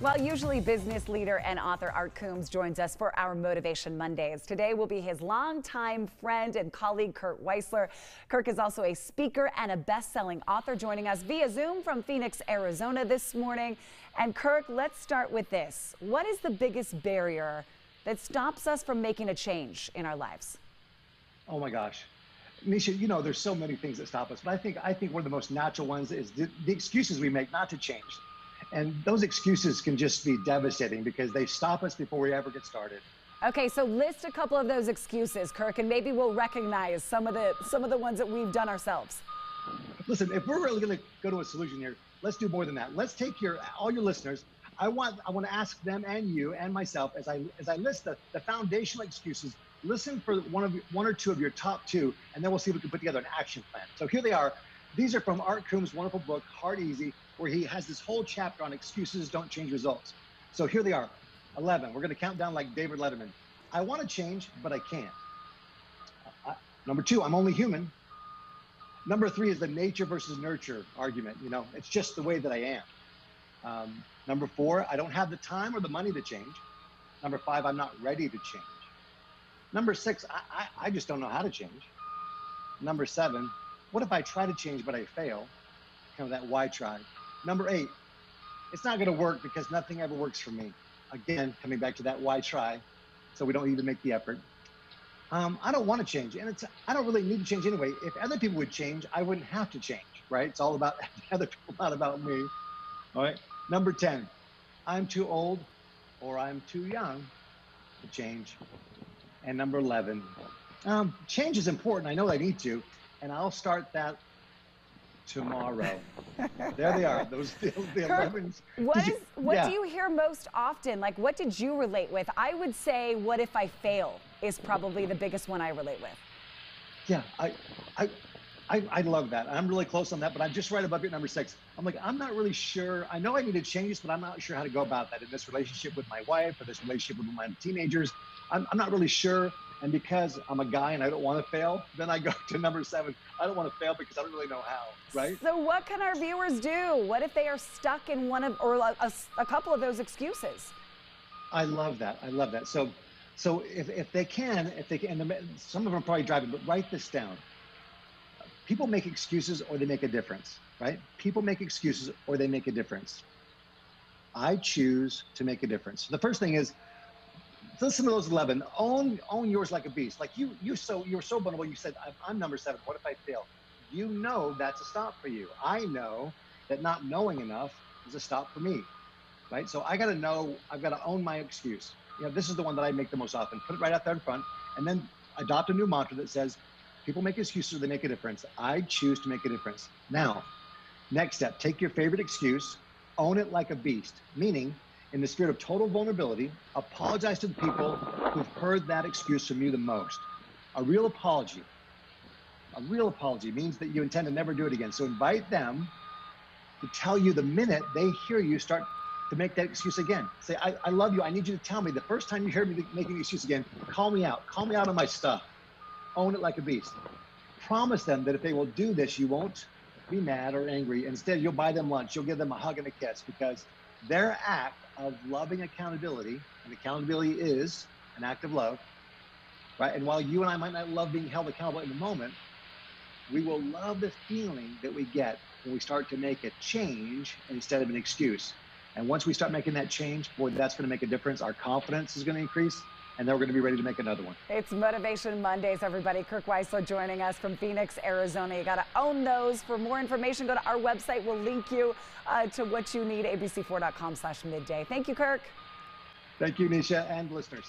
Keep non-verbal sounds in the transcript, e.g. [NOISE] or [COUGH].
Well, usually business leader and author Art Coombs joins us for our Motivation Mondays. Today will be his longtime friend and colleague, Kirk Weisler. Kirk is also a speaker and a best-selling author joining us via Zoom from Phoenix, Arizona this morning. And Kirk, let's start with this. What is the biggest barrier that stops us from making a change in our lives? Oh my gosh. Nisha, you know, there's so many things that stop us, but I think I think one of the most natural ones is the, the excuses we make not to change. And those excuses can just be devastating because they stop us before we ever get started. Okay, so list a couple of those excuses, Kirk, and maybe we'll recognize some of the some of the ones that we've done ourselves. Listen, if we're really going to go to a solution here, let's do more than that. Let's take your all your listeners. I want I want to ask them and you and myself as I as I list the, the foundational excuses. Listen for one of one or two of your top two, and then we'll see if we can put together an action plan. So here they are. These are from Art Coombs' wonderful book, Hard Easy, where he has this whole chapter on excuses don't change results. So here they are 11. We're going to count down like David Letterman. I want to change, but I can't. Uh, number two, I'm only human. Number three is the nature versus nurture argument. You know, it's just the way that I am. Um, number four, I don't have the time or the money to change. Number five, I'm not ready to change. Number six, I, I, I just don't know how to change. Number seven, what if I try to change but I fail? Kind of that why try. Number eight, it's not going to work because nothing ever works for me. Again, coming back to that why try, so we don't even make the effort. Um, I don't want to change, and it's I don't really need to change anyway. If other people would change, I wouldn't have to change, right? It's all about [LAUGHS] other people, not about me. All right. Number ten, I'm too old, or I'm too young to change. And number eleven, um, change is important. I know I need to, and I'll start that tomorrow. [LAUGHS] there they are. Those the, the What, you, is, what yeah. do you hear most often? Like, what did you relate with? I would say, "What if I fail?" is probably the biggest one I relate with. Yeah, I, I, I, I love that. I'm really close on that, but I'm just right above it, number six. I'm like, I'm not really sure. I know I need to change, but I'm not sure how to go about that in this relationship with my wife or this relationship with my teenagers. I'm, I'm not really sure. And because I'm a guy and I don't want to fail, then I go [LAUGHS] to number seven. I don't want to fail because I don't really know how, right? So, what can our viewers do? What if they are stuck in one of, or a, a couple of those excuses? I love that. I love that. So, so if, if they can, if they can, and some of them are probably driving, but write this down. People make excuses or they make a difference, right? People make excuses or they make a difference. I choose to make a difference. The first thing is listen to those 11 own own yours like a beast. Like you you so you're so vulnerable you said I'm, I'm, number seven. What if i fail? You know that's a stop for you. I know that not knowing enough is a stop for me right? So i got to know i've got to own my excuse. You know this is the one that i make the most often. Put it right out there in front and then adopt a new mantra that says people make excuses they make a difference. I choose to make a difference. Now next step take your favorite excuse own it like a beast. Meaning in the spirit of total vulnerability, apologize to the people who've heard that excuse from you the most. A real apology, a real apology means that you intend to never do it again. So invite them to tell you the minute they hear you start to make that excuse again. Say, I, I love you. I need you to tell me the first time you hear me making the excuse again, call me out. Call me out on my stuff. Own it like a beast. Promise them that if they will do this, you won't be mad or angry. Instead, you'll buy them lunch. You'll give them a hug and a kiss because their act of loving accountability, and accountability is an act of love, right? And while you and I might not love being held accountable in the moment, we will love the feeling that we get when we start to make a change instead of an excuse. And once we start making that change, boy, that's going to make a difference. Our confidence is going to increase and then we're going to be ready to make another one. It's Motivation Mondays, everybody. Kirk Weisler joining us from Phoenix, Arizona. You got to own those. For more information, go to our website. We'll link you uh, to what you need, abc4.com slash midday. Thank you, Kirk. Thank you, Nisha, and listeners.